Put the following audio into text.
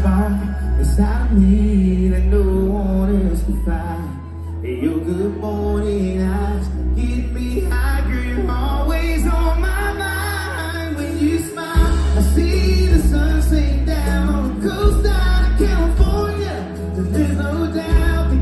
spark I need that no one else can find. Your good morning eyes get me high, girl. You're always on my mind when you smile. I see the sun sink down on the coast of California. There's no doubt.